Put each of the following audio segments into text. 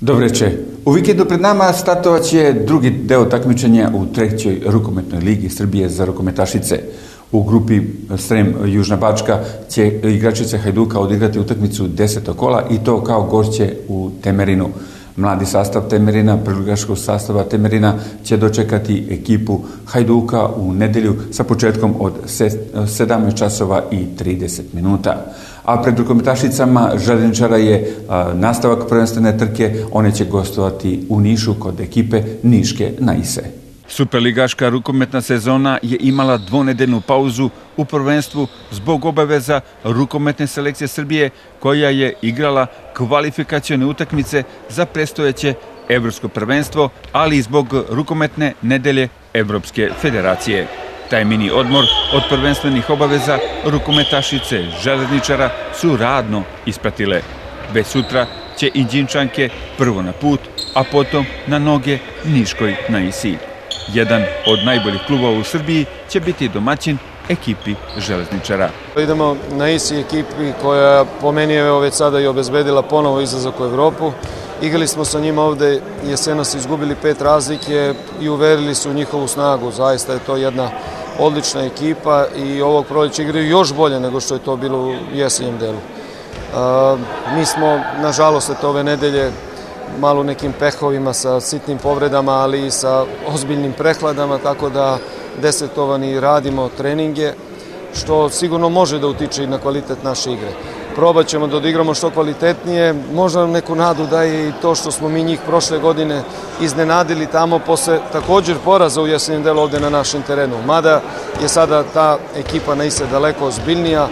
Dobro reče. U vikendu pred nama startovat će drugi deo takmičenja u trećoj rukometnoj ligi Srbije za rukometašice. U grupi Srem Južna Bačka će igračice Hajduka odigrati utakmicu desetog kola i to kao gošće u Temerinu. Mladi sastav Temerina, prilogaškog sastava Temerina će dočekati ekipu Hajduka u nedelju sa početkom od 17 časova i 30 minuta. A pred rukometašicama Željeničara je nastavak prvenstvene trke, one će gostovati u Nišu kod ekipe Niške Naise. Superligaška rukometna sezona je imala dvonedeljnu pauzu u prvenstvu zbog obaveza rukometne selekcije Srbije koja je igrala kvalifikacione utakmice za prestojeće evropsko prvenstvo, ali i zbog rukometne nedelje Evropske federacije. Taj mini odmor od prvenstvenih obaveza rukometašice železničara su radno ispratile. Već sutra će i Đinčanke prvo na put, a potom na noge Niškoj na Isi. Jedan od najboljih klubova u Srbiji će biti domaćin ekipi železničara. Idemo na ISI ekipi koja po meni je već sada i obezbedila ponovo izlazak u Evropu. Igrali smo sa njima ovde, jesena su izgubili pet razlike i uverili su u njihovu snagu. Zaista je to jedna odlična ekipa i ovog proleća igraju još bolje nego što je to bilo u jesenjem delu. mi smo, nažalost, eto ove nedelje malo nekim pehovima sa sitnim povredama, ali i sa ozbiljnim prehladama, tako da desetovani radimo treninge, što sigurno može da utiče i na kvalitet naše igre. Probat ćemo da odigramo što kvalitetnije, možda nam neku nadu daje i to što smo mi njih prošle godine iznenadili tamo posle također poraza u jesenjem delu ovde na našem terenu. Mada je sada ta ekipa na Ise daleko ozbiljnija,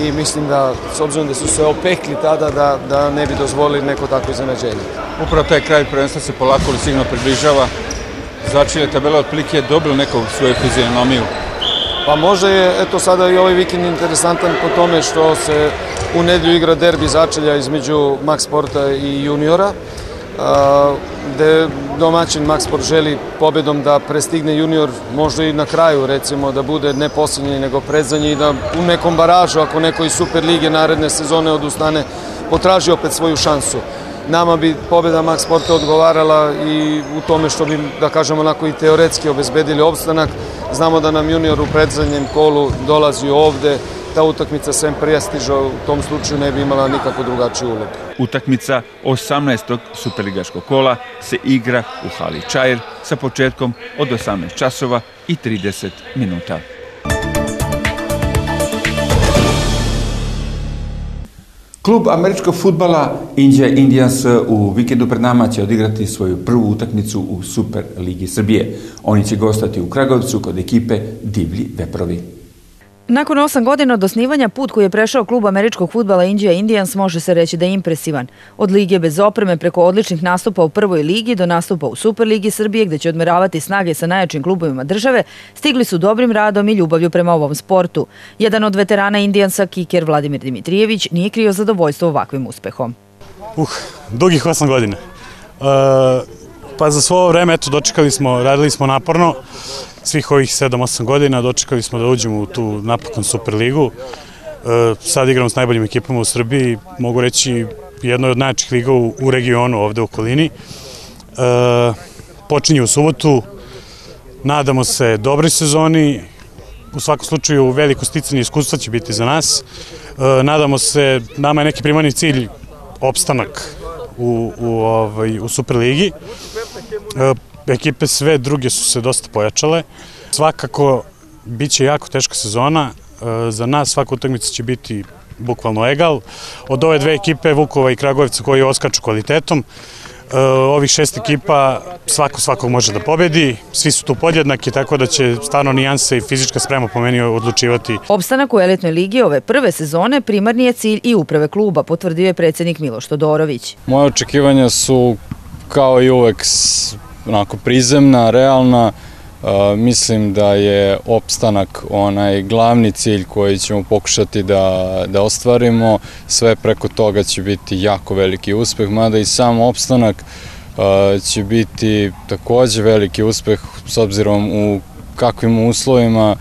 i mislim da, s obzirom da su se opekli tada, da, da ne bi dozvolili neko takvo iznenađenje. Upravo taj kraj prvenstva se polako ali sigurno približava. Začelje tabela otprilike je dobilo neku svoju fizionomiju. Pa može je, eto sada i ovaj vikend interesantan po tome što se u nedlju igra derbi začelja između Max Sporta i juniora gde domaćin Max Sport želi pobedom da prestigne junior možda i na kraju recimo da bude ne posljednji nego predzanji i da u nekom baražu ako neko iz Super lige naredne sezone odustane potraži opet svoju šansu. Nama bi pobeda Max Sporta odgovarala i u tome što bi, da kažemo, onako i teoretski obezbedili opstanak. Znamo da nam junior u predzanjem kolu dolazi ovde, ta utakmica sem prestiža u tom slučaju ne bi imala nikako drugačiju ulogu. Utakmica 18. superligaškog kola se igra u hali Čajer sa početkom od 18 časova i 30 minuta. Klub američkog futbala Inđa Indians u vikendu pred nama će odigrati svoju prvu utakmicu u Super Ligi Srbije. Oni će gostati u Kragovcu kod ekipe Divlji Veprovi. Nakon osam godina od osnivanja, put koji je prešao klub američkog futbala India Indians može se reći da je impresivan. Od lige bez opreme preko odličnih nastupa u prvoj ligi do nastupa u Superligi Srbije gde će odmeravati snage sa najjačim klubovima države, stigli su dobrim radom i ljubavlju prema ovom sportu. Jedan od veterana Indijansa, kiker Vladimir Dimitrijević, nije krio zadovoljstvo ovakvim uspehom. Uh, dugih osam godina. Uh, pa za svo vreme, eto, dočekali smo, radili smo naporno svih ovih 7-8 godina dočekali smo da uđemo u tu napokon Superligu. E, sad igramo s najboljim ekipama u Srbiji, mogu reći jednoj od najjačih liga u, u regionu ovde u okolini. E, počinje u subotu, nadamo se dobroj sezoni, u svakom slučaju veliko sticanje iskustva će biti za nas. E, nadamo se, nama je neki primarni cilj opstanak u, u, ovaj, u Superligi. E, ekipe sve druge su se dosta pojačale. Svakako, bit će jako teška sezona. E, za nas svaka utakmica će biti bukvalno egal. Od ove dve ekipe, Vukova i Kragujevca, koji oskaču kvalitetom, e, ovih šest ekipa svako svakog može da pobedi, svi su tu podjednaki, tako da će stvarno nijanse i fizička sprema po meni odlučivati. Obstanak u elitnoj ligi ove prve sezone primarni je cilj i uprave kluba, potvrdio je predsednik Miloš Todorović. Moje očekivanja su kao i uvek onako prizemna, realna, mislim da je opstanak onaj glavni cilj koji ćemo pokušati da, da ostvarimo. Sve preko toga će biti jako veliki uspeh, mada i sam opstanak će biti takođe veliki uspeh s obzirom u kakvim uslovima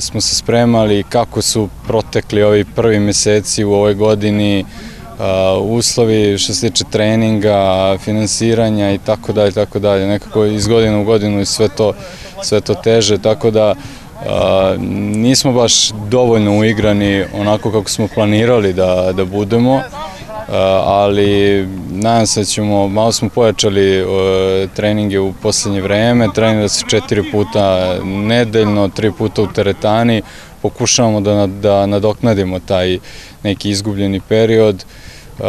smo se spremali, kako su protekli ovi prvi meseci u ovoj godini, uslovi što se tiče treninga, finansiranja i tako dalje, tako dalje. Nekako iz godine u godinu i sve to, sve to teže, tako da nismo baš dovoljno uigrani onako kako smo planirali da, da budemo, ali nadam se da ćemo, malo smo pojačali treninge u poslednje vreme, trenira se četiri puta nedeljno, tri puta u teretani, pokušavamo da, da nadoknadimo taj neki izgubljeni period, Uh,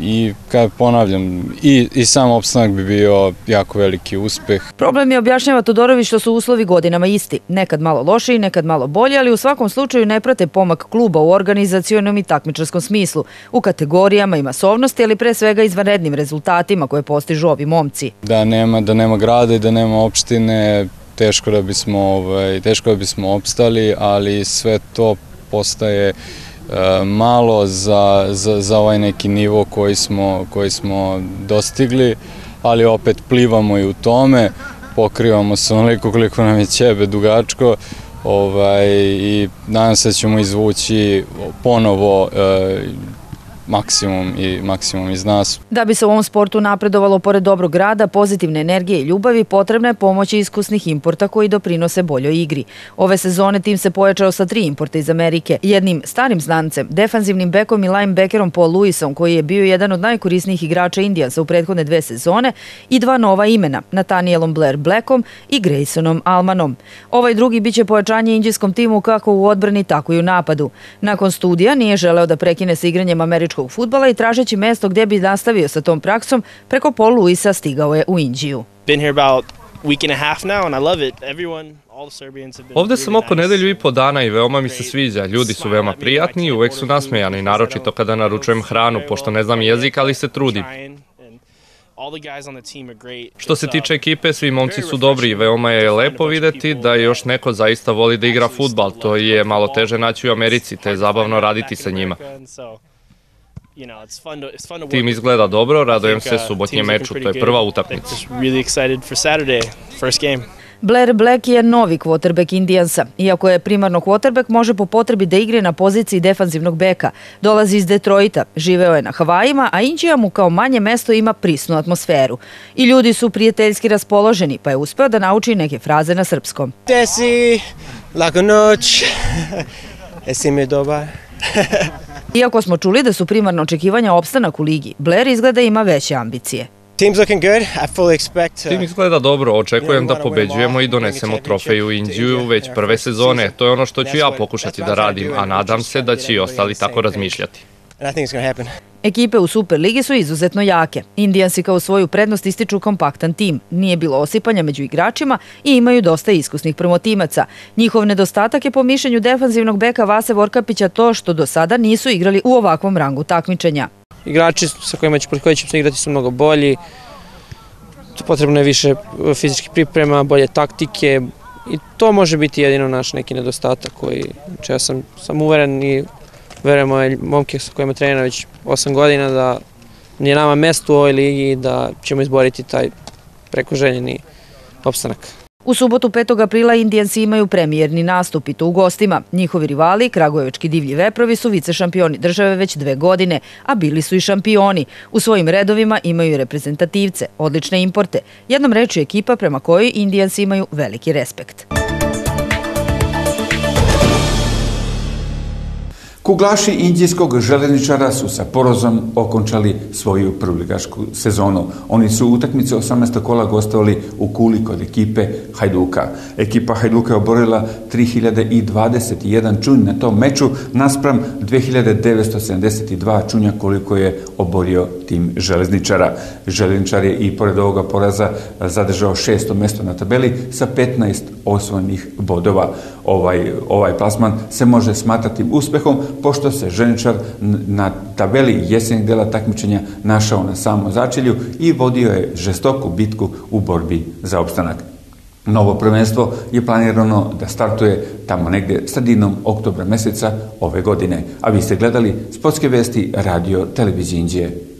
i kad ponavljam i, i sam opstanak bi bio jako veliki uspeh. Problem je objašnjava Todorović što su uslovi godinama isti, nekad malo lošiji, nekad malo bolji, ali u svakom slučaju ne prate pomak kluba u organizacionom i takmičarskom smislu, u kategorijama i masovnosti, ali pre svega izvanrednim rezultatima koje postižu ovi momci. Da nema, da nema grada i da nema opštine, teško da bismo, ovaj, teško da bismo opstali, ali sve to postaje E, malo za, za, za ovaj neki nivo koji smo, koji smo dostigli, ali opet plivamo i u tome, pokrivamo se onoliko koliko nam je ćebe dugačko ovaj, i nadam se da ćemo izvući ponovo e, maksimum i maksimum iz nas. Da bi se u ovom sportu napredovalo pored dobrog rada, pozitivne energije i ljubavi, potrebna je pomoć iskusnih importa koji doprinose boljoj igri. Ove sezone tim se pojačao sa tri importa iz Amerike. Jednim starim znancem, defanzivnim bekom i linebackerom Paul Lewisom, koji je bio jedan od najkorisnijih igrača Indijansa u prethodne dve sezone, i dva nova imena, Nathanielom Blair Blackom i Graysonom Almanom. Ovaj drugi biće pojačanje indijskom timu kako u odbrani, tako i u napadu. Nakon studija nije želeo da prekine sa igranjem američkog američkog futbala i tražeći mesto gdje bi nastavio sa tom praksom, preko Paul Luisa stigao je u Indiju. Been here about week and a half now and I love it. Everyone Ovde sam oko nedelju i po dana i veoma mi se sviđa. Ljudi su veoma prijatni i uvek su nasmejani, naročito kada naručujem hranu, pošto ne znam jezik, ali se trudim. Što se tiče ekipe, svi momci su dobri i veoma je lepo videti da još neko zaista voli da igra futbal. To je malo teže naći u Americi, te je zabavno raditi sa njima. Tim izgleda dobro, radojem se uh, subotnjem meču, to je prva utakmica. Blair Black je novi quarterback Indiansa. Iako je primarno quarterback, može po potrebi da igre na poziciji defanzivnog beka. Dolazi iz Detroita, živeo je na Havajima, a Indija mu kao manje mesto ima prisnu atmosferu. I ljudi su prijateljski raspoloženi, pa je uspeo da nauči neke fraze na srpskom. Desi, lago noć, esi mi dobar. Iako smo čuli da su primarno očekivanja opstanak u ligi, Blair izgleda ima veće ambicije. Team's looking good. I fully expect Tim izgleda dobro, očekujem da pobeđujemo i donesemo trofeju u Indiju već prve sezone. To je ono što ću ja pokušati da radim, a nadam se da će i ostali tako razmišljati. Ekipe u Superligi su izuzetno jake. Indijansi kao svoju prednost ističu kompaktan tim. Nije bilo osipanja među igračima i imaju dosta iskusnih promotimaca. Njihov nedostatak je po mišljenju defanzivnog beka Vase Vorkapića to što do sada nisu igrali u ovakvom rangu takmičenja. Igrači sa kojima će, koji ćemo igrati su mnogo bolji, potrebno je više fizički priprema, bolje taktike i to može biti jedino naš neki nedostatak koji, znači ja sam, sam uveren i verujemo je momke sa kojima trenira već 8 godina da nije nama mesto u ovoj ligi i da ćemo izboriti taj prekoželjeni opstanak. U subotu 5. aprila Indijansi imaju premijerni nastup i to u gostima. Njihovi rivali, Kragujevački divlji veprovi, su vice šampioni države već dve godine, a bili su i šampioni. U svojim redovima imaju reprezentativce, odlične importe. Jednom reči ekipa prema kojoj Indijansi imaju veliki respekt. Kuglaši indijskog železničara su sa porozom okončali svoju prvoligašku sezonu. Oni su u utakmici 18. kola gostovali u Kuli kod ekipe Hajduka. Ekipa Hajduka je oborila 3021 čunj na tom meču naspram 2972 čunja koliko je oborio tim železničara. Železničar je i pored ovoga poraza zadržao šesto mesto na tabeli sa 15 osvojenih bodova. Ovaj, ovaj plasman se može smatrati uspehom pošto se Ženičar na tabeli jesenjeg dela takmičenja našao na samom začelju i vodio je žestoku bitku u borbi za opstanak. Novo prvenstvo je planirano da startuje tamo negde sredinom oktobra meseca ove godine, a vi ste gledali sportske vesti radio televizije Indije.